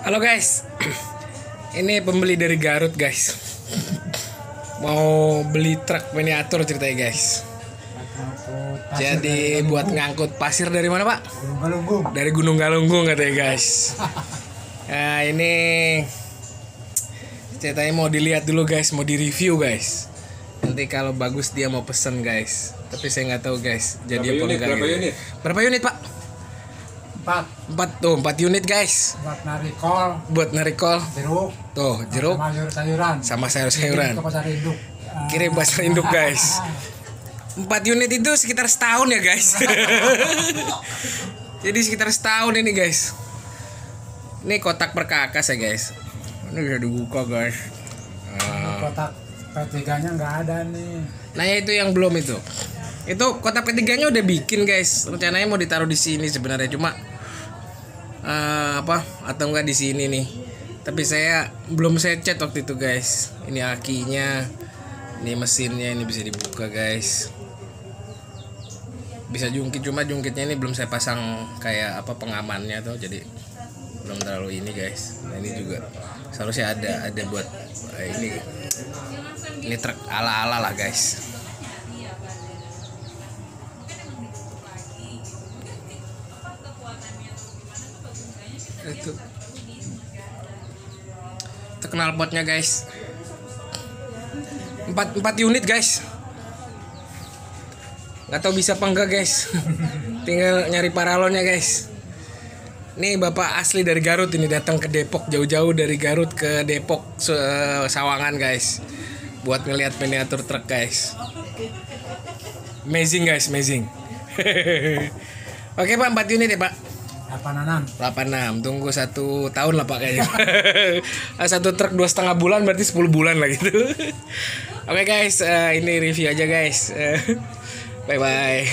Halo guys, ini pembeli dari Garut guys. Mau beli truk miniatur ceritanya guys. Jadi buat ngangkut pasir dari mana pak? Galunggung. Dari Gunung Galunggung katanya guys. Nah ini ceritanya mau dilihat dulu guys, mau direview guys. Nanti kalau bagus dia mau pesen guys. Tapi saya nggak tahu guys. Jadi Berapa apa unit? Berapa gitu. unit? Berapa unit pak? Empat. Empat tuh, empat unit guys. Buat narik kol, Buat narikol. jeruk, Tuh jeruk sama sayur-sayuran. sama sayur-sayuran. Ke pasar induk. Kirim pasar induk guys. Empat unit itu sekitar setahun ya guys. Jadi sekitar setahun ini guys. Ini kotak perkakas ya guys. Ini bisa dibuka guys. Ah. Kotak P3-nya nggak ada nih. Nah ya itu yang belum itu. Itu kotak ketiganya udah bikin guys. Rencananya mau ditaruh di sini sebenarnya cuma eh, apa atau enggak di sini nih. Tapi saya belum saya cat waktu itu guys. Ini akinya, ini mesinnya ini bisa dibuka guys. Bisa jungkit cuma jungkitnya ini belum saya pasang kayak apa pengamannya tuh jadi belum terlalu ini guys. Nah ini juga seharusnya ada ada buat eh, ini ini truk ala-ala lah guys. Itu. Itu knalpotnya guys. Empat, empat unit guys. Gak tau bisa apa enggak guys. Tinggal nyari paralonnya guys. Nih bapak asli dari Garut ini datang ke Depok jauh-jauh dari Garut ke Depok Sawangan guys. Buat ngelihat miniatur truk guys. Amazing guys, amazing. Oke pak, 4 unit ya pak. 86. 86 tunggu satu tahun lah pak kayaknya. Satu truk dua setengah bulan berarti 10 bulan lah gitu. Oke guys eh, ini review aja guys. Bye bye